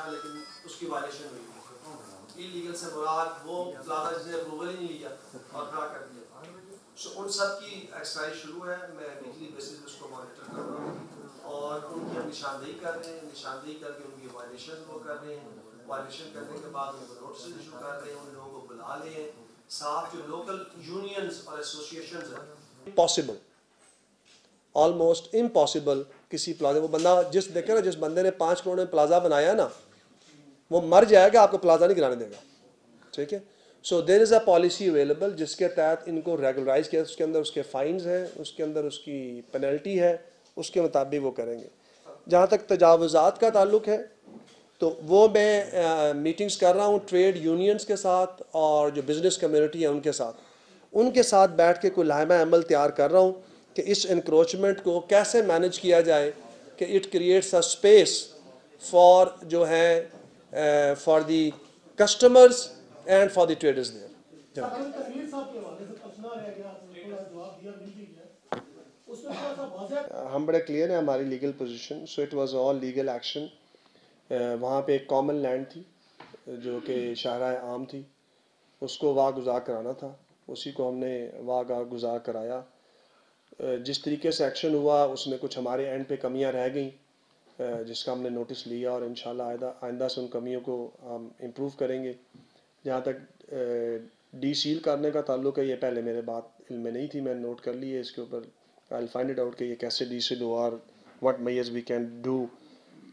اچھا لیکن اس کی وائلیشن ہوئی۔ لیگل سے مراد وہ پلازا جس نے اپروول ہی نہیں لیا اور کھڑا کر دیا۔ سو ان سب کی ایکسرسائز شروع ہے۔ میں ویکلی بیسس اس کو مانیٹر کر رہا ہوں۔ اور ان کی ہم نشاندہی کر رہے ہیں۔ نشاندہی کر کے ان کی وائلیشن وہ کر رہے ہیں۔ وائلیشن کرنے کے بعد ان کو نوٹس ایشو کر رہے ہیں۔ ان لوگوں کو بلا لے ہیں۔ صاف جو لوکل یونینز اور ایسوسیشنز ہیں۔ پاسبل آلموسٹ امپاسبل کسی پلازا وہ بندہ جس دیکھے نا، جس بندے نے پانچ کروڑ میں پلازا بنایا نا وہ مر جائے گا، آپ کو پلازا نہیں گرانے دے گا۔ ٹھیک ہے؟ سو دیر از اے پالیسی اویلیبل جس کے تحت ان کو ریگولرائز کیا، اس کے اندر اس کے فائنز ہیں، اس کے اندر اس کی پینلٹی ہے، اس کے مطابق وہ کریں گے۔ جہاں تک تجاوزات کا تعلق ہے، تو وہ میں میٹنگز کر رہا ہوں ٹریڈ یونینز کے ساتھ اور جو بزنس کمیونٹی ہے ان کے ساتھ۔ ان کے ساتھ بیٹھ کے کوئی لائمہ عمل تیار کر رہا ہوں کہ اس انکروچمنٹ کو کیسے مینج کیا جائے، کہ it creates a space for جو ہے for the customers and for the traders there ہم بڑے کلیئر ہیں ہماری legal position so it was all legal action وہاں پہ ایک کامن لینڈ تھی جو کہ شاہراہ عام تھی۔ اس کو واہ گزار کرانا تھا۔ اسی کو ہم نے واہ گزار کرایا۔ جس طریقے سے ایکشن ہوا اس میں کچھ ہمارے اینڈ پہ کمیاں رہ گئیں۔ جس کا ہم نے نوٹس لیا اور انشاءاللہ آئندہ آئندہ سے ان کمیوں کو ہم امپروو کریں گے۔ جہاں تک ڈی سیل کرنے کا تعلق ہے، یہ پہلے میرے بات علم میں نہیں تھی، میں نوٹ کر لی ہے، اس کے اوپر آئی فائنڈ اٹ آؤٹ کہ یہ کیسے ڈی سیل ہو اور what means we can do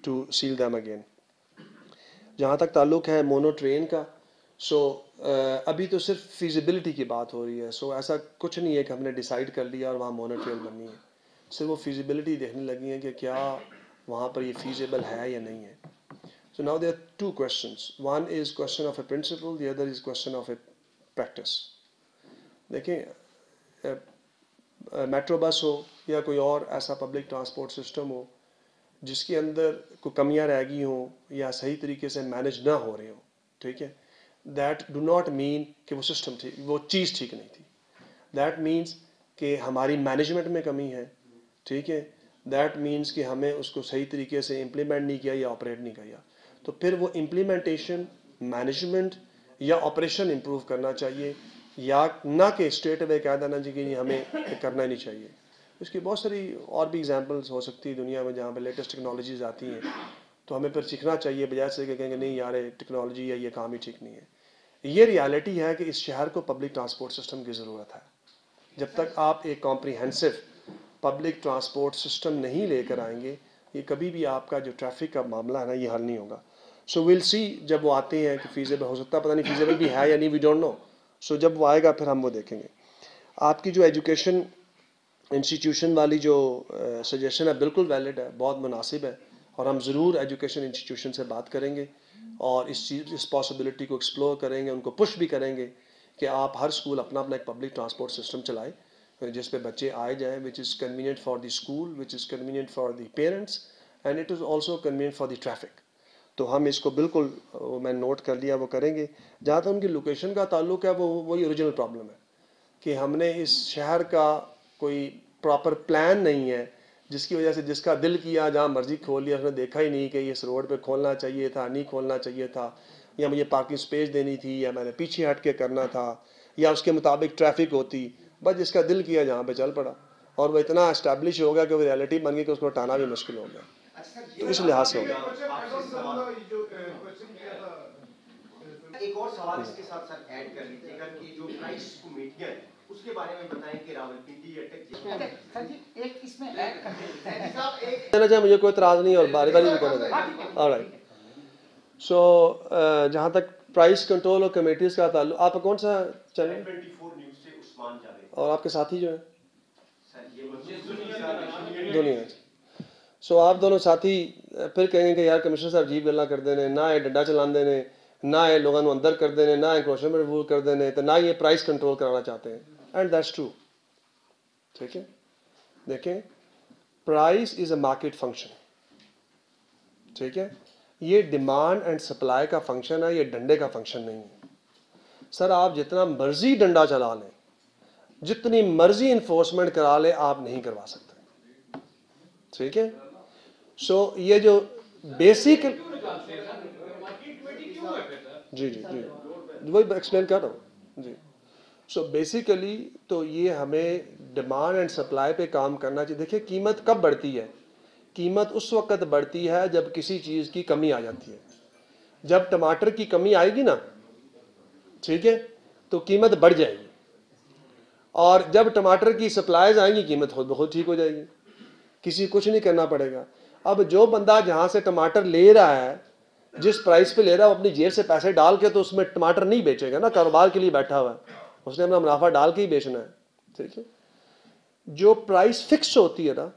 to sell them again جہاں تک تعلق ہے مونو ٹرین کا سو ابھی تو صرف فیزیبلٹی کی بات ہو رہی ہے۔ سو ایسا کچھ نہیں ہے کہ ہم نے ڈیسائیڈ کر لیا اور وہاں مونو ٹرین بننی ہے۔ صرف وہ فیزیبلٹی دیکھنے لگی ہے کہ کیا وہاں پر یہ فیزیبل ہے یا نہیں ہے. So now they are two questions one is question of a principle the other is question of a practice دیکھیں میٹرو بس ہو یا کوئی اور ایسا پبلک ٹرانسپورٹ سسٹم ہو جس کے اندر کوئی کمیاں رہ گئی ہوں یا صحیح طریقے سے مینج نہ ہو رہے ہوں، ٹھیک ہے؟ دیٹ ڈو ناٹ مین کہ وہ سسٹم ٹھیک وہ چیز ٹھیک نہیں تھی. دیٹ مینس کہ ہماری مینجمنٹ میں کمی ہے، ٹھیک ہے؟ دیٹ مینس کہ ہمیں اس کو صحیح طریقے سے امپلیمنٹ نہیں کیا یا آپریٹ نہیں کیا۔ تو پھر وہ امپلیمنٹیشن مینجمنٹ یا آپریشن امپروو کرنا چاہیے یا نہ کہ اسٹیٹ وے کہہ دینا جی کہ ہمیں کرنا ہی نہیں چاہیے۔ اس کی بہت ساری اور بھی اگزامپلس ہو سکتی ہے دنیا میں جہاں پہ لیٹسٹ ٹیکنالوجیز آتی ہیں۔ تو ہمیں پھر سیکھنا چاہیے بجائے سے کہ کہیں گے نہیں یار ٹیکنالوجی یا یہ کام ہی ٹھیک نہیں ہے۔ یہ ریالٹی ہے کہ اس شہر کو پبلک ٹرانسپورٹ سسٹم کی ضرورت ہے۔ جب تک آپ ایک کمپریہنسو پبلک ٹرانسپورٹ سسٹم نہیں لے کر آئیں گے، یہ کبھی بھی آپ کا جو ٹریفک کا معاملہ ہے نا، یہ حل نہیں ہوگا۔ سو ول سی جب وہ آتے ہیں کہ فیزیبل ہو سکتا ہے، پتہ نہیں فیزیبل بھی ہے یا نہیں وی ڈونٹ نو سو جب وہ آئے گا پھر ہم وہ دیکھیں گے۔ آپ کی جو ایجوکیشن انسٹیٹیوشن والی جو سجیشن ہے، بالکل ویلڈ ہے، بہت مناسب ہے۔ اور ہم ضرور ایجوکیشن انسٹیٹیوشن سے بات کریں گے اور اس چیز، اس پاسبلٹی کو ایکسپلور کریں گے، ان کو پش بھی کریں گے کہ آپ ہر اسکول اپنا اپنا ایک پبلک ٹرانسپورٹ سسٹم چلائے Uh, جس پہ بچے آئے جائیں which is convenient for the school which is convenient for the parents and it is also convenient for the traffic تو ہم اس کو بالکل میں نوٹ کر لیا وہ کریں گے. جہاں تک ان کی لوکیشن کا تعلق ہے، وہ، وہی اوریجنل پرابلم ہے. کہ ہم نے اس شہر کا کوئی پراپر پلان نہیں ہے، جس کی وجہ سے جس کا دل کیا، جہاں مرضی کھول لیا، اس نے دیکھا ہی نہیں کہ اس روڈ پہ کھولنا چاہیے تھا، نہیں کھولنا چاہیے تھا، یا مجھے پارکنگ سپیس دینی تھی، یا میں نے پیچھے ہٹ کے کرنا تھا، یا اس کے مطابق ٹریفک ہوتی بس جس کا دل کیا جہاں پہ چل پڑا اور وہ اتنا اسٹیبلش ہو گیا کہ وہ ریالٹی بن گئی کہ اس کو ہٹانا بھی مشکل ہو گیا۔ تو اس لحاظ سے ہو گیا۔ ایک اور سوال اس کے ساتھ ساتھ ایڈ کر لیجیے گا کہ جو پرائس کمیٹیاں اس کے بارے میں بتائیں کہ راولپنڈی کہنا چاہیں مجھے کوئی اعتراض نہیں اور باری باری بھی سو جہاں تک پرائس کنٹرول اور کمیٹیز کا تعلق آپ کون سا چینل اور آپ کے ساتھی جو ہیں؟ دنیا سو آپ دونوں ساتھی پھر کہیں گے کہ یار کمشنر صاحب جیب گلا کر دینے نہ یہ ڈنڈا چلان دینے نہ یہ لوگوں اندر کر دینے نہ انکروچمنٹ رول کر دینے تو نہ یہ پرائس کنٹرول کرانا چاہتے ہیں۔ اینڈ دیٹس ٹرو ٹھیک ہے؟ دیکھیں price is a market function. ٹھیک ہے؟ یہ ڈیمانڈ اینڈ سپلائی کا فنکشن ہے یہ ڈنڈے کا فنکشن نہیں ہے۔ سر آپ جتنا مرضی ڈنڈا چلا لیں جتنی مرضی انفورسمنٹ کرا لیں آپ نہیں کروا سکتے۔ ٹھیک ہے؟ سو یہ جو بیسک جی جی جی۔ وہی ایکسپلین کر رہا ہوں۔ جی۔ سو بیسیکلی تو یہ ہمیں ڈیمانڈ اینڈ سپلائی پہ کام کرنا چاہیے۔ دیکھیں قیمت کب بڑھتی ہے؟ قیمت اس وقت بڑھتی ہے جب کسی چیز کی کمی آ جاتی ہے۔ جب ٹماٹر کی کمی آئے گی نا، ٹھیک ہے؟ تو قیمت بڑھ جائے گی۔ اور جب ٹماٹر کی سپلائیز آئیں گی، قیمت خود بخود ٹھیک ہو جائے گی۔ کسی کچھ نہیں کرنا پڑے گا۔ اب جو بندہ جہاں سے ٹماٹر لے رہا ہے، جس پرائز پہ لے رہا ہے، وہ اپنی جیب سے پیسے ڈال کے تو اس میں ٹماٹر نہیں بیچے گا نا، کاروبار کے لیے بیٹھا ہوا ہے۔ اس نے اپنا منافع ڈال کے ہی بیچنا ہے۔ ٹھیک ہے؟ جو پرائز فکس ہوتی ہے نا،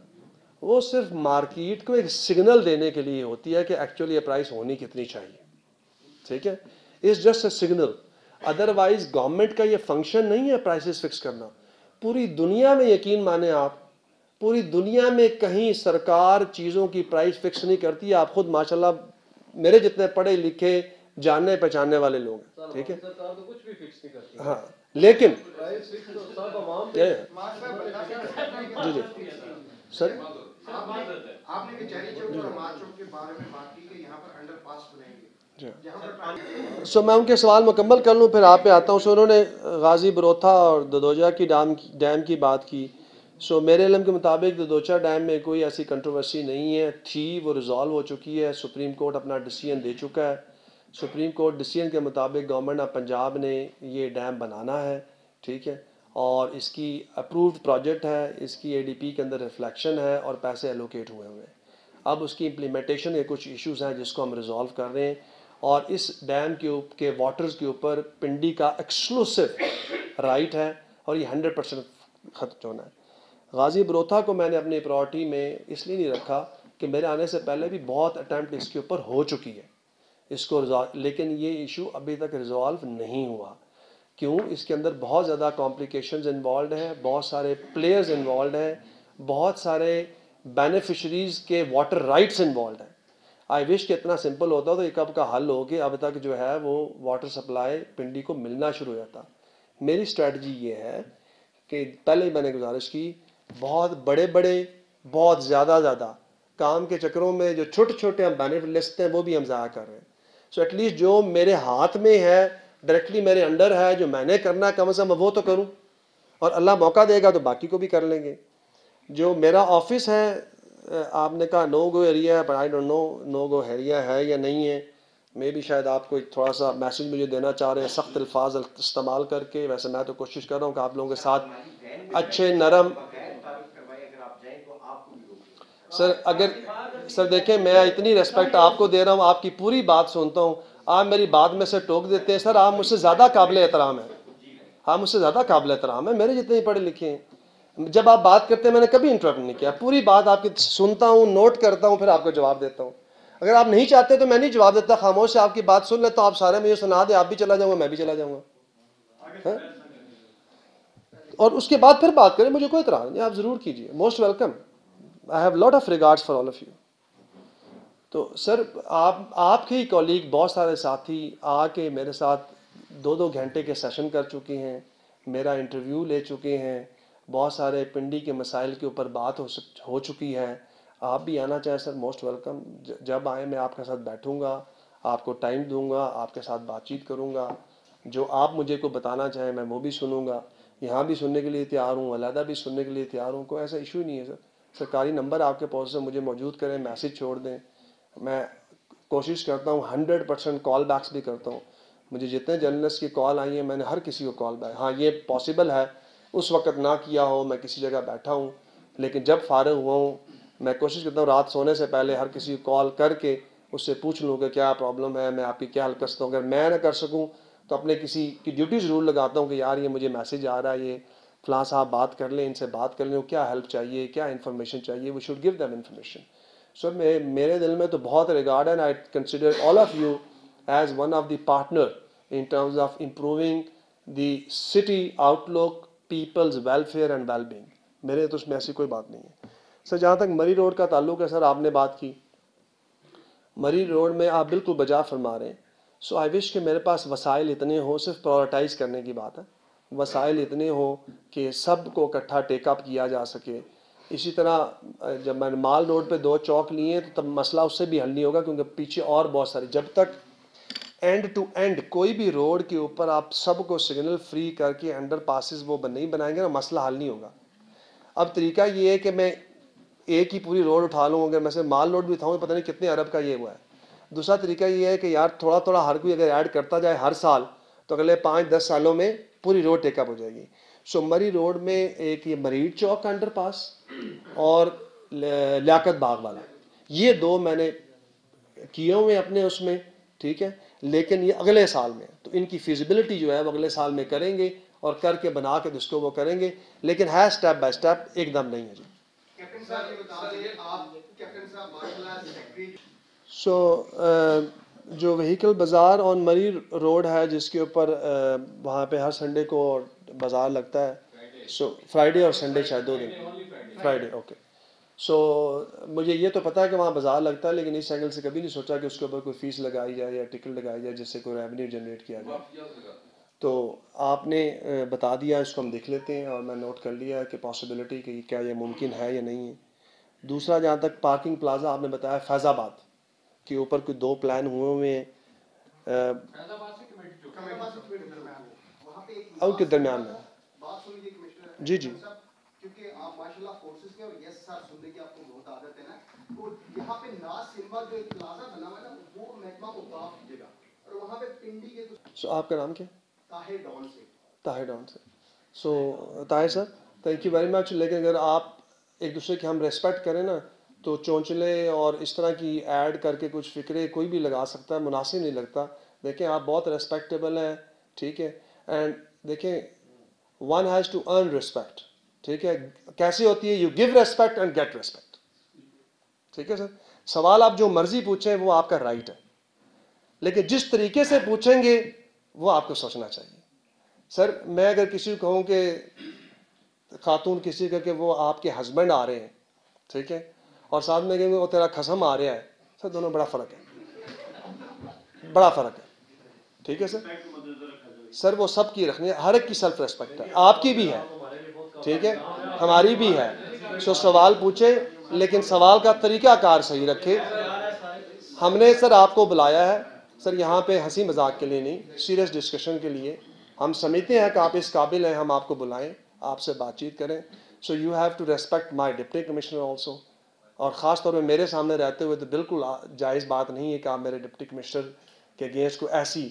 وہ صرف مارکیٹ کو ایک سگنل دینے کے لیے ہوتی ہے کہ ایکچولی یہ پرائز ہونی کتنی چاہیے۔ ٹھیک ہے؟ Is just a signal otherwise government کا یہ فنکشن نہیں ہے پرائسز فکس کرنا. پوری دنیا میں یقین مانے آپ. پوری دنیا میں کہیں سرکار چیزوں کی پرائز فکس نہیں کرتی آپ خود ماشاءاللہ میرے جتنے پڑھے لکھے جاننے پہچاننے والے لوگ ہیں ٹھیک ہے؟ ہاں لیکن جی جی۔ سر؟ سو میں ان کے سوال مکمل کر لوں، پھر آپ پہ آتا ہوں۔ سو انہوں نے غازی بروتھا اور ددوجہ کی ڈیم ڈیم کی بات کی۔ سو میرے علم کے مطابق ددوچا ڈیم میں کوئی ایسی کنٹروورسی نہیں ہے۔ تھی، وہ ریزالو ہو چکی ہے۔ سپریم کورٹ اپنا ڈسیزن دے چکا ہے۔ سپریم کورٹ ڈسیزن کے مطابق گورنمنٹ آف پنجاب نے یہ ڈیم بنانا ہے۔ ٹھیک ہے۔ اور اس کی اپرووڈ پروجیکٹ ہے۔ اس کی اے ڈی پی کے اندر ریفلیکشن ہے اور پیسے ایلوکیٹ ہوئے ہوئے۔ ہیں اب اس کی امپلیمنٹیشن کے کچھ ایشوز ہیں جس کو ہم ریزالو کر رہے ہیں۔ اور اس ڈیم کے کے واٹرز کے اوپر پنڈی کا ایکسکلوسو رائٹ ہے اور یہ ہنڈریڈ پرسینٹ ختم ہونا ہے۔ غازی بروتھا کو میں نے اپنی پراٹی میں اس لیے نہیں رکھا کہ میرے آنے سے پہلے بھی بہت اٹیمپٹ اس کے اوپر ہو چکی ہے۔ اس کو لیکن یہ ایشو ابھی تک ریزالو نہیں ہوا۔ کیوں؟ اس کے اندر بہت زیادہ کمپلیکیشنز انوالوڈ ہیں، بہت سارے پلیئرز انوالوڈ ہیں، بہت سارے بینیفیشریز کے واٹر رائٹس انوالوڈ ہیں۔ آئی وش کہ اتنا سمپل ہوتا تو یہ کب کا حل ہو کہ اب تک جو ہے وہ واٹر سپلائی پنڈی کو ملنا شروع ہو جاتا میری اسٹریٹجی یہ ہے کہ پہلے ہی میں نے گزارش کی، بہت بڑے بڑے، بہت زیادہ زیادہ کام کے چکروں میں جو چھوٹے چھوٹے ہم بینیفٹ لستے ہیں وہ بھی ہم ضائع کر رہے ہیں۔ سو ایٹ لیسٹ جو میرے ہاتھ میں ہے ڈائریکٹلی میرے انڈر ہے، جو میں نے کرنا ہے کم از کم وہ تو کروں۔ اور اللہ موقع دے گا تو باقی کو بھی کر لیں گے۔ جو میرا آفس ہے آپ نے کہا نو گو ایریا ہے I don't know no go area ہے یا نہیں ہے. میں بھی شاید آپ کو ایک تھوڑا سا میسج مجھے دینا چاہ رہے ہیں، سخت الفاظ استعمال کر کے. ویسے میں تو کوشش کر رہا ہوں کہ آپ لوگوں کے ساتھ اچھے نرم سر اگر سر دیکھیں، میں اتنی ریسپیکٹ آپ کو دے رہا ہوں، آپ کی پوری بات سنتا ہوں. آپ میری بات میں سے ٹوک دیتے ہیں سر آپ مجھ سے زیادہ قابل احترام ہیں. آپ مجھ سے زیادہ قابل احترام ہیں، میرے جتنے ہی پڑھے لکھے ہیں. جب آپ بات کرتے ہیں، میں نے کبھی انٹرپٹ نہیں کیا۔ پوری بات آپ کی سنتا ہوں نوٹ کرتا ہوں، پھر آپ کو جواب دیتا ہوں۔ اگر آپ نہیں چاہتے تو میں نہیں جواب دیتا، خاموش سے آپ کی بات سن لیتا ہوں آپ سارے مجھے سنا دیں، آپ بھی چلا جاؤں گا، میں بھی چلا جاؤں گا۔ ہاں؟ اور اس کے بعد پھر بات کریں، مجھے کوئی اطراع نہیں، آپ ضرور کیجیے most welcome I have lot of regards for all of you تو سر، آپ آپ کے ہی کولیگ بہت سارے ساتھی آ کے میرے ساتھ دو دو گھنٹے کے سیشن کر چکے ہیں، میرا انٹرویو لے چکے ہیں۔ بہت سارے پنڈی کے مسائل کے اوپر بات ہو سک ہو چکی ہے۔ آپ بھی آنا چاہیں سر موسٹ ویلکم جب آئیں میں آپ کے ساتھ بیٹھوں گا، آپ کو ٹائم دوں گا، آپ کے ساتھ بات چیت کروں گا۔ جو آپ مجھے کو بتانا چاہیں میں وہ بھی سنوں گا۔ یہاں بھی سننے کے لیے تیار ہوں، علیحدہ بھی سننے کے لیے تیار ہوں، کوئی ایسا ایشو ہی نہیں ہے سر۔ سرکاری نمبر آپ کے پاس سے مجھے موجود کریں میسج چھوڑ دیں۔ میں کوشش کرتا ہوں ہنڈریڈ پرسینٹ کال بیکس بھی کرتا ہوں۔ مجھے جتنے جرنلسٹ کی کال آئی ہیں، میں نے ہر کسی کو کال بیک ہاں یہ پاسبل ہے۔ اس وقت نہ کیا ہو، میں کسی جگہ بیٹھا ہوں، لیکن جب فارغ ہوا ہوں، میں کوشش کرتا ہوں رات سونے سے پہلے ہر کسی کو کال کر کے اس سے پوچھ لوں کہ کیا پرابلم ہے، میں آپ کی کیا حل کر سکتا ہوں؟ اگر میں نہ کر سکوں تو اپنے کسی کی ڈیوٹی ضرور لگاتا ہوں کہ یار یہ مجھے میسیج آ رہا ہے، یہ فلاں صاحب بات کر لیں، ان سے بات کر لیں کیا ہیلپ چاہیے، کیا انفارمیشن چاہیے؟ We should give them information sir میں، میرے دل میں تو بہت regard and I consider all of you as one of the partner in terms of improving the city outlook people's welfare and well being میرے تو اس میں ایسی کوئی بات نہیں ہے۔ سر، جہاں تک مری روڈ کا تعلق ہے، سر، آپ نے بات کی۔ مری روڈ میں آپ بالکل بجا فرما رہے ہیں۔ سو آئی وش کہ میرے پاس وسائل اتنے ہوں، صرف پرائرٹائز کرنے کی بات ہے۔ وسائل اتنے ہوں کہ سب کو اکٹھا ٹیک اپ کیا جا سکے۔ اسی طرح، جب میں نے مال روڈ پہ دو چوک لیے ہیں، تو تب مسئلہ اس سے بھی حل نہیں ہوگا کیونکہ پیچھے اور بہت سارے۔ جب تک اینڈ ٹو اینڈ کوئی بھی روڈ کے اوپر آپ سب کو سگنل فری کر کے انڈر پاسز وہ نہیں بنائیں گے نا، مسئلہ حل نہیں ہوگا۔ اب طریقہ یہ ہے کہ میں ایک ہی پوری روڈ اٹھا لوں، اگر میں سے مال روڈ بھی اٹھاؤں پتہ نہیں کتنے ارب کا یہ ہوا ہے۔ دوسرا طریقہ یہ ہے کہ یار، تھوڑا تھوڑا ہر کوئی اگر ایڈ کرتا جائے ہر سال، تو اگلے پانچ دس سالوں میں پوری روڈ ٹیک اپ ہو جائے گی۔ سو مری روڈ میں ایک یہ مریڈ چوک کا انڈر پاس اور لیاقت باغ والا۔ یہ دو میں نے کیے ہوئے اپنے اس میں، ٹھیک ہے؟ لیکن یہ اگلے سال میں تو ان کی فیزیبلٹی جو ہے وہ اگلے سال میں کریں گے اور کر کے بنا کے جس کو وہ کریں گے لیکن ہے اسٹیپ بائی اسٹیپ ایک دم نہیں ہے جی۔ سو جو وہیکل بازار آن مری روڈ ہے جس کے اوپر وہاں پہ ہر سنڈے کو بازار لگتا ہے۔ سو فرائیڈے اور سنڈے شاید دو دن۔ فرائیڈے اوکے سو مجھے یہ تو پتا ہے کہ وہاں بازار لگتا ہے لیکن اس اینگل سے کبھی نہیں سوچا کہ اس کے اوپر کوئی فیس لگائی جائے یا ٹکٹ لگائی جائے جس سے کوئی ریونیو جنریٹ کیا جائے۔ تو آپ نے بتا دیا اس کو ہم دیکھ لیتے ہیں اور میں نوٹ کر لیا کہ پاسبلٹی کہ کیا یہ ممکن ہے یا نہیں ہے۔ دوسرا جہاں تک پارکنگ پلازا آپ نے بتایا فیض آباد کے اوپر کوئی دو پلان ہوئے ہوئے ہیں۔ اور کے درمیان میں جی جی۔ کیونکہ آپ ماشاء اللہ فورسز کے اور یس سر سننے کی آپ کو بہت عادت ہے نا تو یہاں پہ ناز سنبا جو ایک پلازا بنا ہوا ہے نا وہ محکمہ کو کاف دیجیے گا۔ اور وہاں پہ پنڈی کے سو آپ کا نام کیا؟ طاہر ڈان سے۔ طاہر ڈان سے۔ So Tahir sir thank you very much لیکن اگر آپ ایک دوسرے کی ہم ریسپیکٹ کریں نا تو چونچلے اور اس طرح کی ایڈ کر کے کچھ فکرے کوئی بھی لگا سکتا ہے مناسب نہیں لگتا۔ دیکھیں آپ بہت ریسپیکٹیبل ہیں ٹھیک ہے۔ اینڈ دیکھیں one has to earn respect ٹھیک ہے۔ کیسی ہوتی ہے؟ You give respect and get respect ٹھیک ہے سر؟ سوال آپ جو مرضی پوچھیں وہ آپ کا رائٹ ہے۔ لیکن جس طریقے سے پوچھیں گے وہ آپ کو سوچنا چاہیے۔ سر، میں اگر کسی کو کہوں کہ خاتون کسی کا کہ وہ آپ کے ہسبینڈ آ رہے ہیں، ٹھیک ہے؟ اور ساتھ میں کہیں گے وہ تیرا خسم آ رہا ہے۔ سر، دونوں بڑا فرق ہے۔ بڑا فرق ہے۔ ٹھیک ہے سر؟ سر، وہ سب کی رکھنی ہے، ہر ایک کی سیلف ریسپیکٹ ہے۔ آپ کی بھی ہے۔ ٹھیک ہے؟ ہماری بھی ہے۔ سو سوال پوچھے لیکن سوال کا طریقہ کار صحیح رکھے۔ ہم نے سر آپ کو بلایا ہے۔ سر یہاں پہ ہنسی مذاق کے لیے نہیں، سیریس ڈسکشن کے لیے۔ ہم سمجھتے ہیں کہ آپ اس قابل ہیں، ہم آپ کو بلائیں، آپ سے بات چیت کریں۔ So you have to respect my deputy commissioner also اور خاص طور پہ میرے سامنے رہتے ہوئے تو بالکل جائز بات نہیں ہے کہ آپ میرے ڈپٹی کمشنر کے اگینسٹ کو ایسی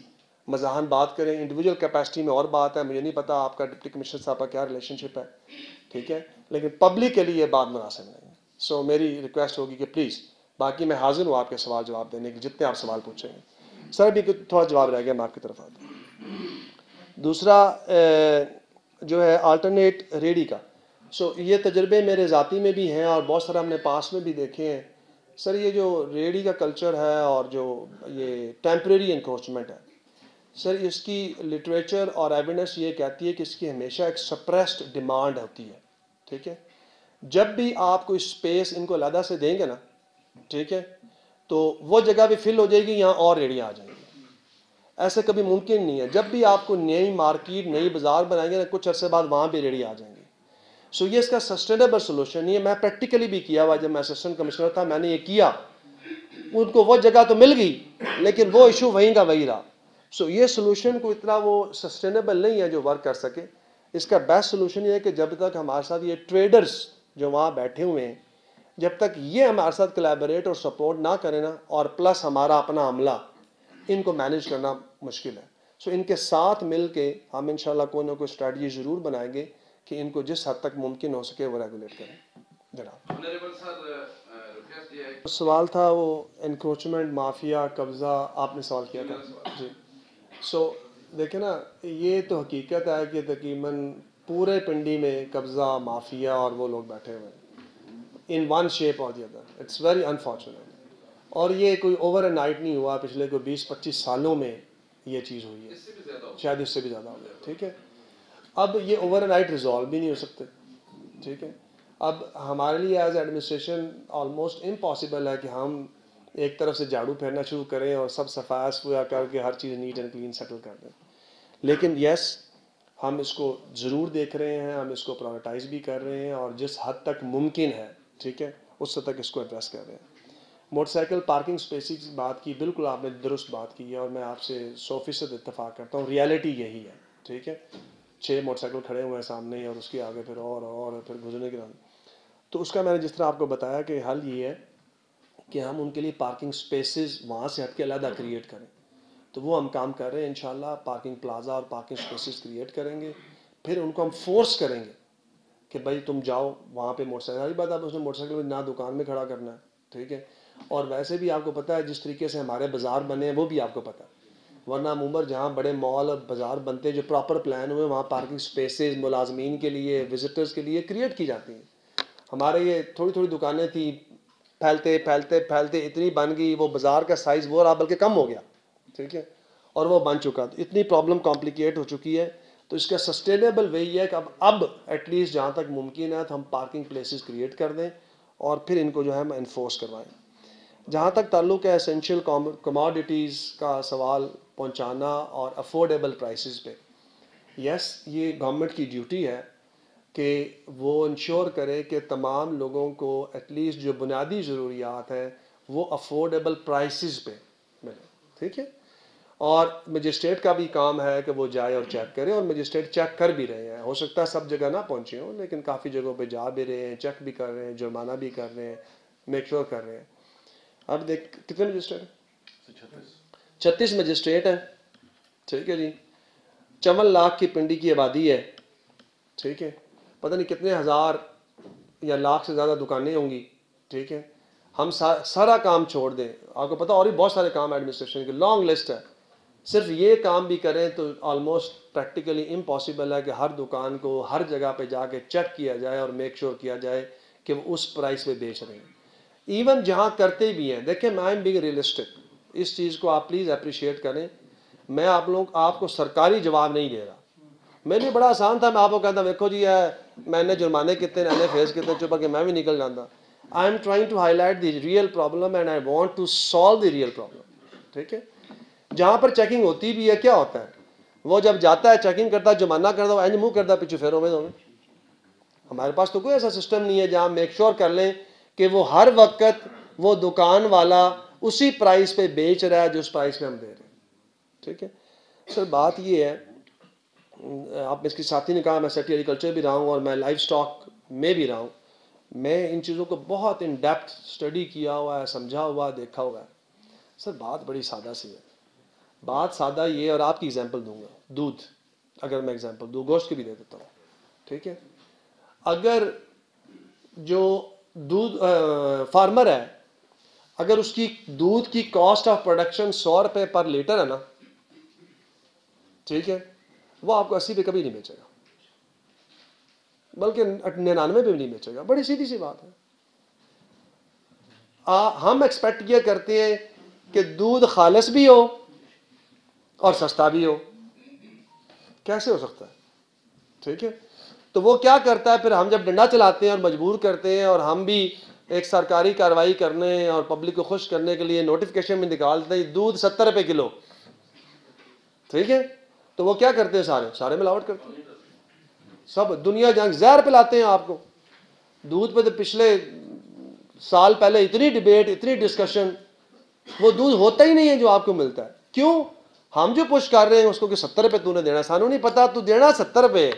مزاحن بات کریں۔ انڈیویجول کیپیسٹی میں اور بات ہے، مجھے نہیں پتا آپ کا ڈپٹی کمشنر صاحب کا کیا ریلیشن شپ ہے۔ ٹھیک ہے؟ لیکن پبلک کے لیے یہ بات مناسب نہیں۔ سو میری ریکویسٹ ہوگی کہ پلیز باقی میں حاضر ہوں آپ کے سوال جواب دینے کے جتنے آپ سوال پوچھیں گے۔ سر بھی تھوڑا جواب رہ گیا، میں آپ کی طرف آتا ہوں۔ دوسرا جو ہے آلٹرنیٹ ریڈی کا۔ سو یہ تجربے میرے ذاتی میں بھی ہیں اور بہت سارے ہم نے پاس میں بھی دیکھے ہیں۔ سر یہ جو ریڈی کا کلچر ہے اور جو یہ ٹیمپریری انکروچمنٹ ہے سر اس کی لٹریچر اور ایویڈنس یہ کہتی ہے کہ اس کی ہمیشہ ایک سپریسڈ ڈیمانڈ ہوتی ہے۔ ٹھیک ہے؟ جب بھی آپ کو اسپیس ان کو علیحدہ سے دیں گے نا، ٹھیک ہے؟ تو وہ جگہ بھی فل ہو جائے گی، یہاں اور ریڑیاں آ جائیں گی۔ ایسے کبھی ممکن نہیں ہے۔ جب بھی آپ کو نئی مارکیٹ نئی بازار بنائیں گے نا، کچھ عرصے بعد وہاں بھی ریڑی آ جائیں گی۔ سو یہ اس کا سسٹینیبل سولوشن نہیں ہے۔ میں پریکٹیکلی بھی کیا ہوا جب میں اسسٹنٹ کمشنر تھا، میں نے یہ کیا۔ ان کو وہ جگہ تو مل گئی، لیکن وہ ایشو وہیں کا وہی رہا۔ سو یہ سلوشن کو اتنا وہ سسٹینیبل نہیں ہے جو ورک کر سکے۔ اس کا بیسٹ سلوشن یہ ہے کہ جب تک ہمارے ساتھ یہ ٹریڈرز جو وہاں بیٹھے ہوئے ہیں جب تک یہ ہمارے ساتھ کلیبریٹ اور سپورٹ نہ کریں نا اور پلس ہمارا اپنا عملہ ان کو مینیج کرنا مشکل ہے۔ سو ان کے ساتھ مل کے ہم انشاءاللہ کوئی نہ کوئی اسٹریٹجی ضرور بنائیں گے کہ ان کو جس حد تک ممکن ہو سکے وہ ریگولیٹ کریں۔ جناب۔ سوال تھا وہ انکروچمنٹ مافیا قبضہ آپ نے سوال کیا تھا۔ جی۔ سو دیکھیں نا یہ تو حقیقت ہے کہ تقریباً پورے پنڈی میں قبضہ مافیا اور وہ لوگ بیٹھے ہوئے ہیں۔ In one shape or the other it's very unfortunate اور یہ کوئی اوور اے نائٹ نہیں ہوا پچھلے کوئی بیس پچیس سالوں میں یہ چیز ہوئی ہے۔ شاید اس سے بھی زیادہ ہو گیا ٹھیک ہے؟ اب یہ اوور اے نائٹ ریزالو بھی نہیں ہو سکتے ٹھیک ہے؟ اب ہمارے لیے ایز ایڈمنسٹریشن آلموسٹ امپاسبل ہے کہ ہم ایک طرف سے جھاڑو پھیرنا شروع کریں اور سب صفایا صفیا کر کے ہر چیز نیٹ اینڈ کلین سیٹل کر دیں۔ لیکن یس ہم اس کو ضرور دیکھ رہے ہیں، ہم اس کو پرائیورٹائز بھی کر رہے ہیں اور جس حد تک ممکن ہے، ٹھیک ہے؟ اس حد تک اس کو ایڈریس کر رہے ہیں۔ موٹر سائیکل پارکنگ اسپیسیز کی بات کی، بالکل آپ نے درست بات کی ہے اور میں آپ سے سو فیصد اتفاق کرتا ہوں۔ ریالٹی یہی ہے، ٹھیک ہے؟ چھ موٹر سائیکل کھڑے ہوئے ہیں سامنے اور اس کے آگے پھر اور اور پھر گزرنے کے بعد۔ تو اس کا میں نے جس طرح آپ کو بتایا کہ حل یہ ہے کہ ہم ان کے لیے پارکنگ اسپیسیز وہاں سے ہٹ کے علیحدہ کریٹ کریں۔ تو وہ ہم کام کر رہے ہیں، انشاءاللہ پارکنگ پلازا اور پارکنگ اسپیسیز کریٹ کریں گے۔ پھر ان کو ہم فورس کریں گے کہ بھائی تم جاؤ وہاں پہ موٹر سائیکل۔ بات آپ اس نے موٹر سائیکل نہ دکان میں کھڑا کرنا ہے، ٹھیک ہے؟ اور ویسے بھی آپ کو پتہ ہے، جس طریقے سے ہمارے بازار بنے ہیں، وہ بھی آپ کو پتہ ہے۔ ورنہ عمومر جہاں بڑے مال اور بازار بنتے ہیں، جو پراپر پلان ہوئے، وہاں پارکنگ اسپیسیز ملازمین کے لیے وزٹرز کے لیے کریٹ کی جاتی ہیں۔ ہمارے یہ تھوڑی تھوڑی دکانیں تھیں، پھیلتے پھیلتے پھیلتے اتنی بن گئی، وہ بازار کا سائز وہ رہا، بلکہ کم ہو گیا۔ ٹھیک ہے؟ اور وہ بن چکا اتنی پرابلم کمپلیکیٹ ہو چکی ہے۔ تو اس کا سسٹینیبل وہی ہے کہ اب اب ایٹ لیسٹ جہاں تک ممکن ہے تو ہم پارکنگ پلیسز کریٹ کر دیں اور پھر ان کو جو ہے ہم انفورس کروائیں۔ جہاں تک تعلق ہے اسینشیل کموڈیٹیز کا سوال پہنچانا اور افورڈیبل پرائسز پہ۔ یس یہ گورنمنٹ کی ڈیوٹی ہے کہ وہ انشور کرے کہ تمام لوگوں کو ایٹ لیسٹ جو بنیادی ضروریات ہیں، وہ افورڈیبل پرائسز پہ ملے ٹھیک ہے؟ اور مجسٹریٹ کا بھی کام ہے کہ وہ جائے اور چیک کرے اور مجسٹریٹ چیک کر بھی رہے ہیں۔ ہو سکتا ہے سب جگہ نہ پہنچے ہوں، لیکن کافی جگہوں پہ جا بھی رہے ہیں چیک بھی کر رہے ہیں، جرمانہ بھی کر رہے ہیں میک شور کر رہے ہیں۔ اب دیکھ، کتنے مجسٹریٹ ہیں؟ چھتیس۔ مجسٹریٹ ہیں۔ ٹھیک ہے جی۔ چون لاکھ کی پنڈی کی آبادی ہے۔ ٹھیک ہے۔ پتہ نہیں کتنے ہزار یا لاکھ سے زیادہ دکانیں ہوں گی۔ ٹھیک ہے۔ ہم سارا کام چھوڑ دیں۔ آپ کو پتا اور بھی بہت سارے کام ایڈمنسٹریشن کے۔ لانگ لسٹ ہے۔ صرف یہ کام بھی کریں تو آلموسٹ پریکٹیکلی امپاسبل ہے کہ ہر دکان کو ہر جگہ پہ جا کے چیک کیا جائے اور میک شور کیا جائے کہ وہ اس پرائس پہ بیچ رہے ہیں۔ ایون جہاں کرتے بھی ہیں، دیکھیں میں ایم بینگ ریئلسٹک اس چیز کو آپ پلیز اپریشیٹ کریں۔ میں آپ لوگ، آپ کو سرکاری جواب نہیں دے رہا۔ میرے لیے بڑا آسان تھا، میں آپ کو کہتا دیکھو جی ہے میں نے جرمانے کتنے رہنے فیس کتنے چپا کہ میں بھی نکل جاتا۔ I am trying to highlight the real problem and I want to solve the real problem ٹھیک ہے؟ جہاں پر چیکنگ ہوتی بھی ہے، کیا ہوتا ہے؟ وہ جب جاتا ہے چیکنگ کرتا ہے جرمانہ کرتا ہے اینج منہ کرتا ہے، پیچھے پھیرو میں ہمارے پاس تو کوئی ایسا سسٹم نہیں ہے جہاں میک شور کر لیں کہ وہ ہر وقت وہ دکان والا اسی پرائز پہ بیچ رہا ہے جو اس پرائز پہ ہم دے رہے ہیں۔ ٹھیک ہے؟ سر، بات یہ ہے، آپ اس کی ساتھی نے کہا، میں سیٹی ایگریکلچر بھی رہا ہوں اور میں لائف سٹاک میں بھی رہا ہوں۔ میں ان چیزوں کو بہت ان ڈیپتھ اسٹڈی کیا ہوا ہے، سمجھا ہوا، دیکھا ہوا ہے۔ سر، بات بڑی سادہ سی ہے۔ بات سادہ یہ اور آپ کی اگزامپل دوں گا. دودھ. اگر میں اگزامپل دوں، گوشت کی بھی دے دیتا ہوں. ٹھیک ہے؟ اگر جو دودھ فارمر ہے، اگر اس کی دودھ کی کاسٹ آف پروڈکشن سو روپے پر لیٹر ہے نا، ٹھیک ہے، وہ آپ کو اسی پہ کبھی نہیں بیچے گا. بلکہ ننانوے پہ بھی نہیں بیچے گا. بڑی سیدھی سی بات ہے۔ ہم ایکسپیکٹ یہ کرتے ہیں کہ دودھ خالص بھی ہو اور سستا بھی ہو۔ کیسے ہو سکتا ہے؟ ٹھیک ہے۔ تو وہ کیا کرتا ہے؟ پھر ہم جب ڈنڈا چلاتے ہیں اور مجبور کرتے ہیں اور ہم بھی ایک سرکاری کاروائی کرنے اور پبلک کو خوش کرنے کے لیے نوٹیفکیشن میں نکالتے ہیں، دودھ ستر روپے کلو۔ ٹھیک ہے؟ تو وہ کیا کرتے ہیں سارے؟ سارے ملاوٹ کرتے ہیں۔ سب دنیا جہاں زہر پلاتے ہیں آپ کو۔ دودھ پہ تو پچھلے سال پہلے اتنی ڈبیٹ اتنی ڈسکشن وہ دودھ ہوتا ہی نہیں ہے جو آپ کو ملتا ہے۔ کیوں؟ ہم جو پوش کر رہے ہیں، اس کو کہ ستر روپے تو نے دینا سانو نہیں پتا، تو دینا ستر روپے۔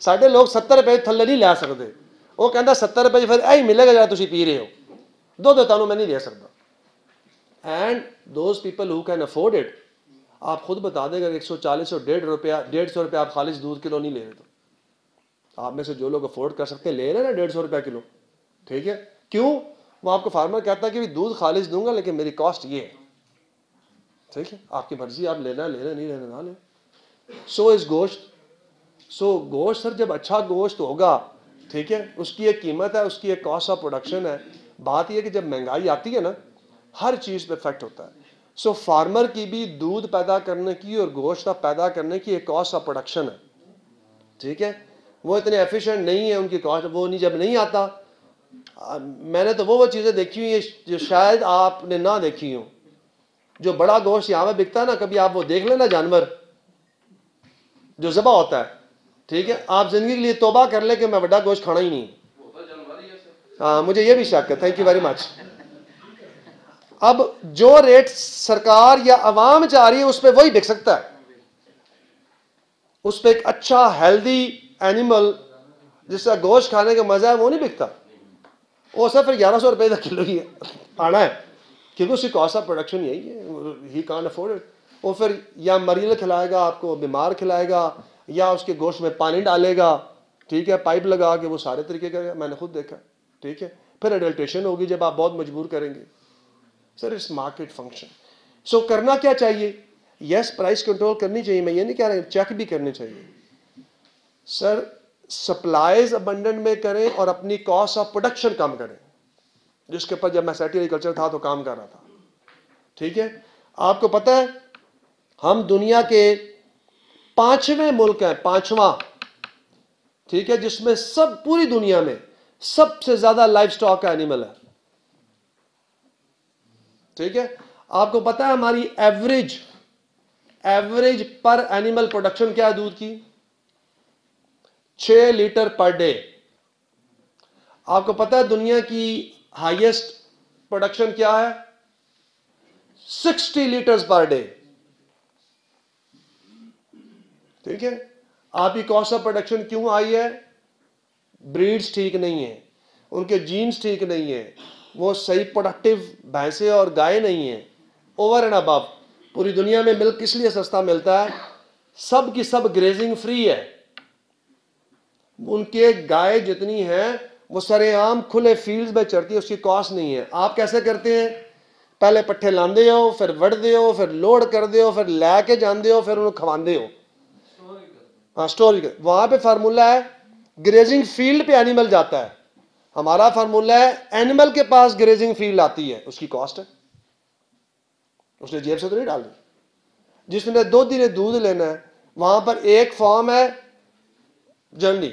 سارے لوگ ستر روپے تھلے نہیں لے سکتے۔ وہ کہتا ستر روپے پھر اے ملے گا جا تھی پی رہے ہو۔ دو دو تانوں میں نہیں دے سکتا۔ And those people who can afford it آپ خود بتا دیں، اگر ایک سو چالیس اور ڈیڑھ روپیہ، ڈیڑھ سو روپے آپ خالص دودھ کلو نہیں لے رہے تو۔ آپ میں سے جو لوگ افورڈ کر سکتے ہیں، لے رہے ہیں نا ڈیڑھ سو روپیہ کلو۔ ٹھیک ہے؟ کیوں؟ وہ آپ کو فارمر کہتا ہے کہ دودھ خالص دوں گا، لیکن میری کاسٹ یہ ہے۔ ٹھیک ہے؟ آپ کی مرضی آپ لینا لینا، نہیں لینا، نہ لیں۔ سو از گوشت، سو گوشت سر، جب اچھا گوشت ہوگا، ٹھیک ہے؟ اس کی ایک قیمت ہے، اس کی ایک کاسٹ آف پروڈکشن ہے۔ بات یہ کہ جب مہنگائی آتی ہے نا، ہر چیز پہ افیکٹ ہوتا ہے۔ سو فارمر کی بھی دودھ پیدا کرنے کی اور گوشت پیدا کرنے کی ایک کاسٹ آف پروڈکشن ہے۔ ٹھیک ہے؟ وہ اتنے ایفیشینٹ نہیں ہے ان کی کاسٹ وہ نہیں، جب نہیں آتا میں نے تو وہ وہ چیزیں دیکھی ہوئی ہیں جو شاید آپ نے نہ دیکھی ہوں۔ جو بڑا گوشت یہاں پہ بکتا ہے نا، کبھی آپ وہ دیکھ لینا جانور جو ذبح ہوتا ہے، ٹھیک ہے؟ آپ زندگی کے لیے توبہ کر لیں کہ میں بڑا گوشت کھانا ہی نہیں۔ ہاں مجھے یہ بھی شک ہے تھینک یو ویری مچ اب جو ریٹ سرکار یا عوام چاہ رہی ہے، اس پہ وہی بک سکتا ہے۔ اس پہ ایک اچھا ہیلدی اینیمل جس کا گوشت کھانے کا مزہ ہے، وہ نہیں بکتا۔ وہ سر پھر گیارہ سو روپئے کا کلو ہی آنا ہے۔ کیونکہ اس کی کاسٹ آف پروڈکشن یہی ہے ہی کانٹ افورڈ وہ پھر یا مریض کھلائے گا، آپ کو بیمار کھلائے گا، یا اس کے گوشت میں پانی ڈالے گا، ٹھیک ہے پائپ لگا کے وہ سارے طریقے کا میں نے خود دیکھا، ٹھیک ہے۔ پھر اڈلٹریشن ہوگی جب آپ بہت مجبور کریں گے۔ سر اس مارکیٹ فنکشن سو کرنا کیا چاہیے؟ یس پرائز کنٹرول کرنی چاہیے، میں یہ نہیں کہہ رہا چیک بھی کرنے چاہیے۔ سر سپلائیز ابنڈنٹ میں کریں اور اپنی کاسٹ آف پروڈکشن کم کریں۔ جس کے اوپر جب میں سیٹی ایگریکلچر تھا تو کام کر رہا تھا۔ ٹھیک ہے؟ آپ کو پتہ ہے، ہم دنیا کے پانچویں ملک ہیں، پانچواں۔ ٹھیک ہے؟ جس میں سب، پوری دنیا میں سب سے زیادہ لائف سٹاک کا اینیمل ہے۔ ٹھیک ہے؟ آپ کو پتا ہے ہماری average average per animal production کیا ہے دودھ کی؟ چھ لیٹر پر ڈے آپ کو پتا ہے دنیا کی ہائیسٹ پروڈکشن کیا ہے سکسٹی لیٹر پر ڈے ٹھیک ہے آپ کی کاسٹ آف پروڈکشن کیوں آئی ہے بریڈز ٹھیک نہیں ہے ان کے جینز ٹھیک نہیں ہے وہ صحیح پروڈکٹیو بھینسے اور گائے نہیں ہیں اوور اینڈ ابو پوری دنیا میں ملک کس لیے سستا ملتا ہے سب کی سب گریزنگ فری ہے ان کے گائے جتنی ہیں وہ سرے عام کھلے فیلڈز میں چڑھتی ہے، اس کی کاسٹ نہیں ہے۔ آپ کیسے کرتے ہیں؟ پہلے پٹھے لاندے ہو، پھر وڑ دے ہو، پھر لوڈ کر دے ہو، پھر لے کے جاندے ہو، پھر انہوں کھواندے ہو۔ ہاں سٹوری وہاں پہ فارمولا ہے گریزنگ فیلڈ پہ اینیمل جاتا ہے۔ ہمارا فارمولا ہے اینیمل کے پاس گریزنگ فیلڈ آتی ہے۔ اس کی کاسٹ ہے۔ اس نے جیب سے تو نہیں ڈال دی۔ جس نے دو دن دودھ لینا ہے، وہاں پر ایک فارم ہے جنرلی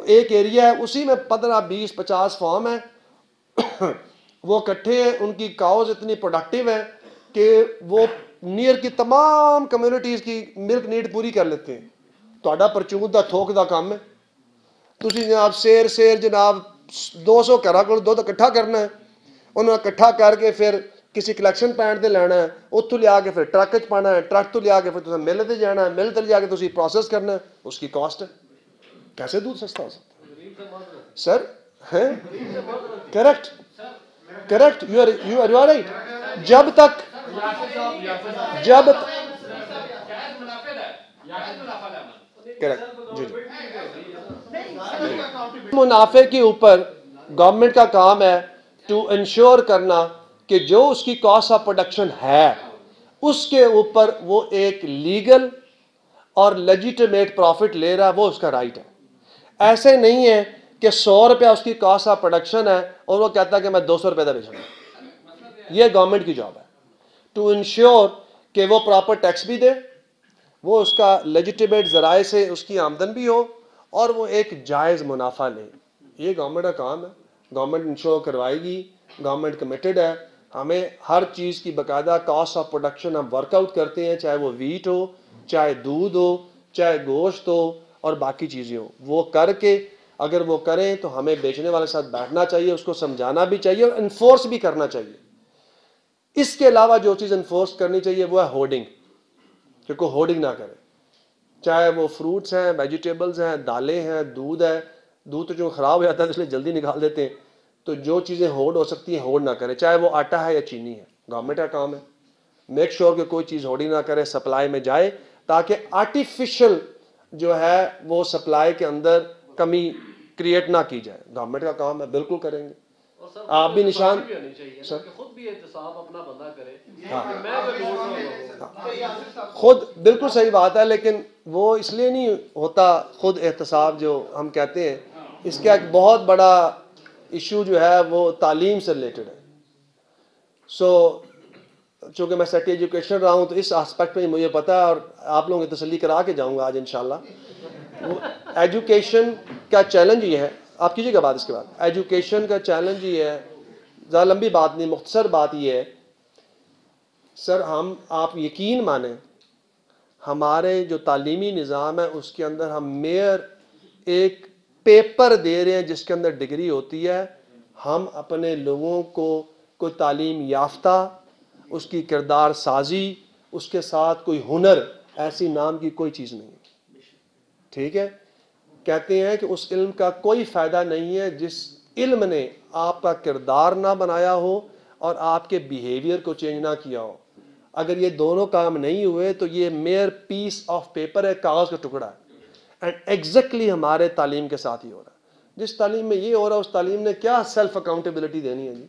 ایک ایریا ہے، اسی میں پندرہ، بیس، پچاس فارم ہے وہ کٹھے ہیں، ان کی کاؤز اتنی پروڈکٹیو ہے کہ وہ نیئر کی تمام کمیونٹیز کی ملک نیڈ پوری کر لیتے ہیں۔ تو پرچون دا تھوک دا کام ہے۔ تھی جناب سیر سیر جناب دو سو کرا کو دودھ اکٹھا کرنا ہے۔ انہوں نے اکٹھا کر کے پھر کسی کلیکشن پوائنٹ تے لینا ہے۔ اتوں لیا کے پھر ٹرک چ پانا ہے ٹرک تو لیا کے پھر تصا مل تے جانا ہے۔ مل تے لیا کے تھی پروسیس کرنا ہے۔ اس کی کاسٹ ہے۔ کیسے دودھ سستا ہو سکتا سر، ہے؟ Correct correct you are you are you are right جب تک، جب کریکٹ جی جی. منافع کے اوپر گورنمنٹ کا کام ہے ٹو انشور کرنا کہ جو اس کی کاسٹ آف پروڈکشن ہے، اس کے اوپر وہ ایک لیگل اور لیجیٹمیٹ پروفٹ لے رہا ہے، وہ اس کا رائٹ ہے۔ ایسے نہیں ہے کہ سو روپیہ اس کی کاسٹ آف پروڈکشن ہے اور وہ کہتا ہے کہ میں دو سو روپے کا بیچوں گا۔ یہ گورنمنٹ کی جاب ہے۔ ٹو انشور کہ وہ پراپر ٹیکس بھی دے، وہ اس کا لیجیٹمیٹ ذرائع سے اس کی آمدن بھی ہو اور وہ ایک جائز منافع لے۔ یہ گورنمنٹ کا کام ہے۔ گورنمنٹ انشور کروائے گی۔ گورنمنٹ کمیٹڈ ہے۔ ہمیں ہر چیز کی باقاعدہ کاسٹ آف پروڈکشن ہم ورک آؤٹ کرتے ہیں، چاہے وہ ویٹ ہو، چاہے دودھ ہو، چاہے گوشت ہو۔ اور باقی چیزیں ہو وہ کر کے اگر وہ کریں تو ہمیں بیچنے والے ساتھ بیٹھنا چاہیے، اس کو سمجھانا بھی چاہیے اور انفورس بھی کرنا چاہیے۔ اس کے علاوہ جو چیز انفورس کرنی چاہیے وہ ہے ہوڈنگ کہ کوئی ہوڈنگ نہ کرے۔ چاہے وہ فروٹس ہیں ویجیٹیبلز ہیں، دالیں ہیں، دودھ ہے، دودھ تو جو خراب ہو جاتا ہے اس لیے جلدی نکال دیتے ہیں۔ تو جو چیزیں ہوڈ ہو سکتی ہیں ہوڈ نہ کرے۔ چاہے وہ آٹا ہے یا چینی ہے گورنمنٹ کا کام ہے۔ میک شور کہ کوئی چیز ہوڈنگ نہ کرے سپلائی میں جائے تاکہ آرٹیفیشل جو ہے وہ سپلائی کے اندر کمی کریٹ نہ کی جائے۔ گورنمنٹ کا کام ہے بالکل کریں گے۔ آپ بھی نشان خود بالکل صحیح بات ہے لیکن وہ اس لیے نہیں ہوتا خود احتساب جو ہم کہتے ہیں۔ اس کا ایک بہت بڑا ایشو جو ہے وہ تعلیم سے ریلیٹڈ ہے۔ سو چونکہ میں سیٹی ایجوکیشن رہا ہوں، تو اس آسپیکٹ میں مجھے پتا ہے اور آپ لوگوں کی تسلی کرا کے جاؤں گا آج انشاءاللہ۔ ایجوکیشن کا چیلنج یہ ہے۔ آپ کیجیے گا بات اس کے بعد۔ ایجوکیشن کا چیلنج یہ ہے۔ زیادہ لمبی بات نہیں، مختصر بات یہ ہے۔ سر، ہم، آپ یقین مانیں، ہمارے جو تعلیمی نظام ہے، اس کے اندر ہم میئر ایک پیپر دے رہے ہیں، جس کے اندر ڈگری ہوتی ہے۔ ہم اپنے لوگوں کو کوئی تعلیم یافتہ اس کی کردار سازی، اس کے ساتھ کوئی ہنر، ایسی نام کی کوئی چیز نہیں ہے۔ ٹھیک ہے؟ کہتے ہیں کہ اس علم کا کوئی فائدہ نہیں ہے جس علم نے آپ کا کردار نہ بنایا ہو اور آپ کے بیہیویئر کو چینج نہ کیا ہو۔ اگر یہ دونوں کام نہیں ہوئے تو یہ میئر پیس آف پیپر ہے، کاغذ کا ٹکڑا ہے۔ اینڈ ایگزیکٹلی ہمارے تعلیم کے ساتھ ہی ہو رہا ہے۔ جس تعلیم میں یہ ہو رہا ہے، اس تعلیم نے کیا سیلف اکاؤنٹیبلٹی دینی ہے جی؟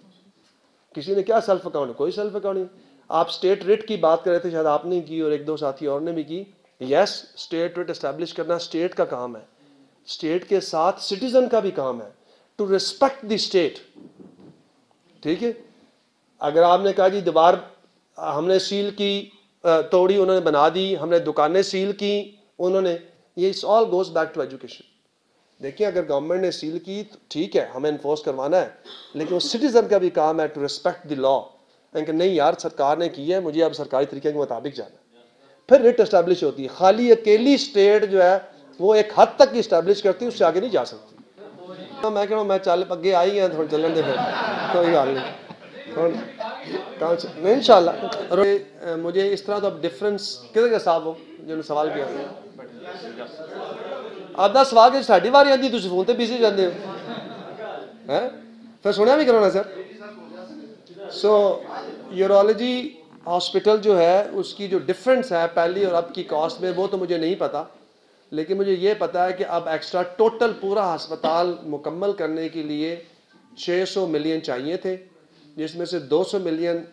کسی نے کیا سیلف اکاؤنٹ کوئی سیلف اکاؤنٹ نہیں۔ آپ اسٹیٹ ریٹ کی بات کر رہے تھے، شاید آپ نے کی اور ایک دو ساتھی اور نے بھی کی۔ یس اسٹیٹ ریٹ اسٹیبلش کرنا اسٹیٹ کا کام ہے۔ اسٹیٹ کے ساتھ سٹیزن کا بھی کام ہے۔ ٹو ریسپیکٹ دی اسٹیٹ ٹھیک ہے؟ اگر آپ نے کہا جی دیوار، ہم نے سیل کی توڑی انہوں نے بنا دی، ہم نے دکانیں سیل کی، انہوں نے، یہ all goes back to education دیکھیں، اگر گورنمنٹ نے سیل کی تو ٹھیک ہے، ہمیں انفورس کروانا ہے، لیکن وہ سٹیزن کا بھی کام ہے ٹو ریسپیکٹ دی لا کہ نہیں یار، سرکار نے کی ہے، مجھے اب سرکاری طریقے کے مطابق جانا پھر ریٹ اسٹیبلش ہوتی ہے۔ خالی اکیلی اسٹیٹ جو ہے، وہ ایک حد تک ہی اسٹیبلش کرتی ہے، اس سے آگے نہیں جا سکتی۔ میں کہہ رہا ہوں، میں چل، اگے آئی ہیں، تھوڑا چلن دے پھر۔ کوئی گل نہیں۔ ان شاء اللہ مجھے اس طرح تو اب ڈفرینس کدھر کا صاحب ہو؟ جنہوں نے سوال کیا۔ آپ دا سوال کہ ساڈی واری آتی تھی فون تے بزی جاندے ہو پھر سنیا بھی کرانا سر سو یورولوجی ہاسپٹل جو ہے اس کی جو ڈفرینس ہے پہلی اور اب کی کاسٹ میں وہ تو مجھے نہیں پتا لیکن مجھے یہ پتا ہے کہ اب ایکسٹرا ٹوٹل پورا ہسپتال مکمل کرنے کے لیے چھ سو ملین چاہیے تھے جس میں سے دو سو ملین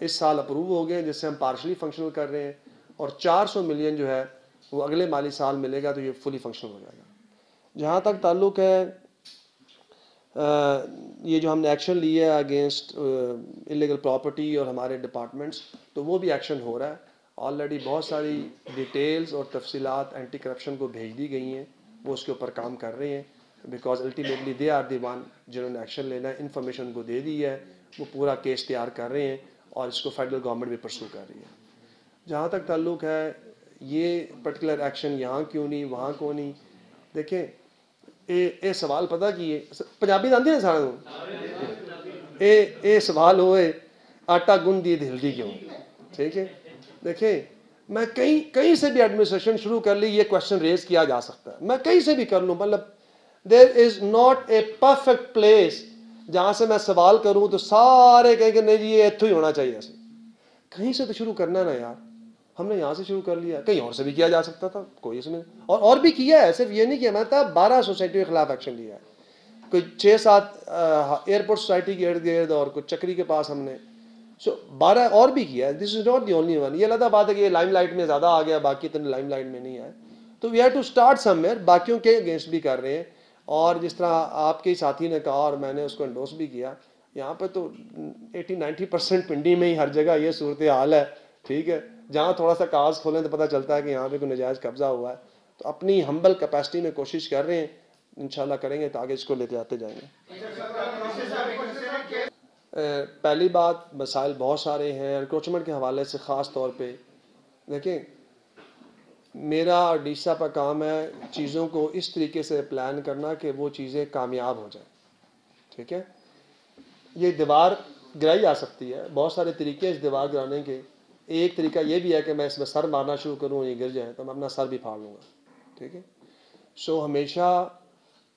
اس سال اپروو ہو گئے جس سے ہم پارشلی فنکشنل کر رہے ہیں اور چار سو ملین جو ہے وہ اگلے مالی سال ملے گا تو یہ فلی فنکشنل ہو جائے گا۔ جہاں تک تعلق ہے یہ جو ہم نے ایکشن لیا ہے اگینسٹ انلیگل پراپرٹی اور ہمارے ڈپارٹمنٹس تو وہ بھی ایکشن ہو رہا ہے۔ آلریڈی بہت ساری ڈیٹیلز اور تفصیلات اینٹی کرپشن کو بھیج دی گئی ہیں۔ وہ اس کے اوپر کام کر رہے ہیں۔ Because ultimately they are the one جنہوں نے ایکشن لینا ہے انفارمیشن کو دے دی ہے۔ وہ پورا کیس تیار کر رہے ہیں اور اس کو فیڈرل گورنمنٹ بھی پرسو کر رہی ہے۔ جہاں تک تعلق ہے یہ پرٹیکولر ایکشن یہاں کیوں نہیں، وہاں کیوں نہیں؟ دیکھیں، اے اے سوال پتہ کیے پنجابی آدھی نا سارا اے اے سوال ہوئے، آٹا گن دی ہلدی کیوں؟ ٹھیک ہے؟ دیکھیں، میں کہیں کہیں سے بھی ایڈمنسٹریشن شروع کر لی، یہ کوشچن ریز کیا جا سکتا ہے۔ میں کہیں سے بھی کر لوں مطلب there is not a perfect place جہاں سے میں سوال کروں تو سارے کہیں کہ نہیں جی یہ اتو ہی ہونا چاہیے۔ ایسے کہیں سے تو شروع کرنا نا یار۔ ہم نے یہاں سے شروع کر لیا، کہیں اور سے بھی کیا جا سکتا تھا، کوئی اس میں۔ اور اور بھی کیا ہے، صرف یہ نہیں کیا میں تھا، بارہ سوسائٹی کے خلاف ایکشن لیا ہے۔ کوئی چھ سات ایئرپورٹ سوسائٹی کے ارد گرد اور کوئی چکری کے پاس ہم نے۔ سو بارہ اور بھی کیا ہے this is not the only one یہ اللہ بات ہے کہ یہ لائم لائٹ میں زیادہ آ گیا، باقی اتنے لائم لائٹ میں نہیں آئے تو we have to start some mayor باقیوں کے اگینسٹ بھی کر رہے ہیں۔ اور جس طرح آپ کے ساتھی نے کہا اور میں نے اس کو انڈوس بھی کیا، یہاں پہ تو ایٹی نائنٹی پرسینٹ پنڈی میں ہی ہر جگہ یہ صورت حال ہے، ٹھیک ہے۔ جہاں تھوڑا سا کاغذ کھولیں تو پتہ چلتا ہے کہ یہاں پہ کوئی نجائز قبضہ ہوا ہے۔ تو اپنی ہمبل کیپیسٹی میں کوشش کر رہے ہیں۔ انشاءاللہ کریں گے تو آگے اس کو لے کے آتے جائیں گے۔ پہلی بات، مسائل بہت سارے ہیں۔ انکروچمنٹ کے حوالے سے خاص طور پہ۔ دیکھیں، میرا اور ڈیسا کا کام ہے چیزوں کو اس طریقے سے پلان کرنا کہ وہ چیزیں کامیاب ہو جائیں۔ ٹھیک ہے؟ یہ دیوار گرائی جا سکتی ہے۔ بہت سارے طریقے اس دیوار گرانے کے۔ ایک طریقہ یہ بھی ہے کہ میں اس میں سر مارنا شروع کروں یہ گر جائیں تو میں اپنا سر بھی پھاڑ لوں گا، ٹھیک ہے؟ سو ہمیشہ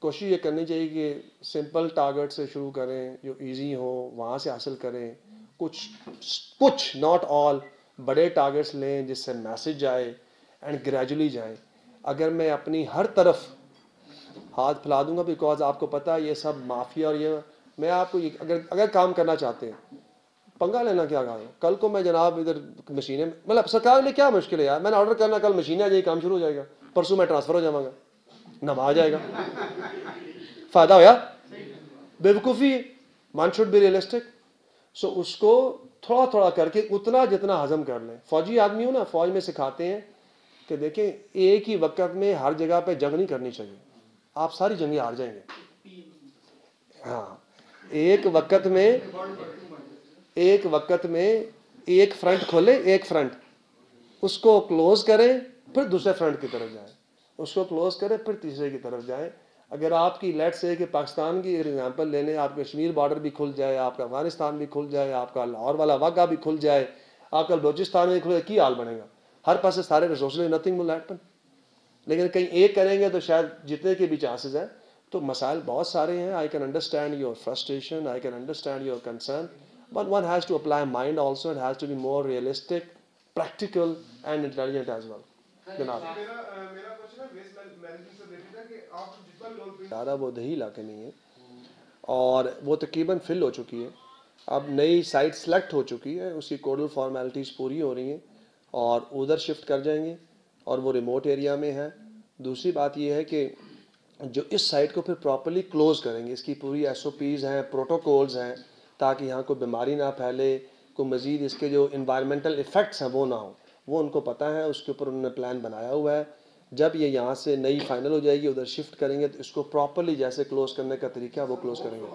کوشش یہ کرنی چاہیے کہ سمپل ٹارگٹ سے شروع کریں، جو ایزی ہو، وہاں سے حاصل کریں۔ کچھ کچھ ناٹ آل بڑے ٹارگٹس لیں جس سے میسج جائے اینڈ گریجولی جائیں اگر میں اپنی ہر طرف ہاتھ پھیلا دوں گا بیکاز آپ کو پتہ ہے یہ سب معافیا اور یہ، میں آپ کو اگر اگر کام کرنا چاہتے ہیں پنگا لینا کیا کہا کل کو میں جناب ادھر مشینیں مطلب سرکار نے کیا مشکل ہے یار؟ میں نے آرڈر کرنا، کل مشینیں آ جائے کام شروع ہو جائے گا۔ پرسوں میں ٹرانسفر ہو جاؤں گا۔ نما جائے گا۔ فائدہ ہوا؟ بے وقوفی man should be realistic so اس کو تھوڑا تھوڑا کر کے اتنا جتنا ہضم کر لیں۔ فوجی آدمی ہو نا، فوج میں سکھاتے ہیں کہ دیکھیں، ایک ہی وقت میں ہر جگہ پہ جنگ نہیں کرنی چاہیے۔ آپ ساری جنگیں ہار جائیں گے۔ ہاں ایک وقت میں ایک وقت میں ایک فرنٹ کھولے ایک فرنٹ۔ اس کو کلوز کریں، پھر دوسرے فرنٹ کی طرف جائیں۔ اس کو کلوز کریں، پھر تیسرے کی طرف جائیں۔ اگر آپ کی لیٹ سے کہ پاکستان کی اگر اگزامپل لے لیں، آپ کشمیر بارڈر بھی کھل جائے، آپ کا افغانستان بھی کھل جائے، آپ کا لاہور والا واقعہ بھی کھل جائے، آپ کا بلوچستان بھی کھل جائے، کی حال بنے گا؟ ہر پاس سے سارے ریسورسز نتھنگ ول لیٹ لیکن کہیں ایک کریں گے تو شاید جتنے کے بھی چانسز ہیں، تو مسائل بہت سارے ہیں۔ I can understand your frustration I can understand your concern but one has to apply mind also it has to be more realistic practical and intelligent as well جناب زیادہ وہ دیہی علاقے نہیں ہیں اور وہ تقریباً فل ہو چکی ہے اب نئی سائٹ سلیکٹ ہو چکی ہے اس کی کوڈل فارمیلٹیز پوری ہو رہی ہیں اور ادھر شفٹ کر جائیں گے اور وہ ریموٹ ایریا میں ہے دوسری بات یہ ہے کہ جو اس سائٹ کو پھر پراپرلی کلوز کریں گے اس کی پوری ایس او پیز ہیں پروٹوکولز ہیں تاکہ یہاں کوئی بیماری نہ پھیلے، کوئی مزید اس کے جو انوائرمنٹل افیکٹس ہیں وہ نہ ہوں۔ وہ ان کو پتہ ہے، اس کے اوپر انہوں نے پلان بنایا ہوا ہے۔ جب یہ یہاں سے نئی فائنل ہو جائے گی، ادھر شفٹ کریں گے، تو اس کو پراپرلی جیسے کلوز کرنے کا طریقہ وہ کلوز کریں گے۔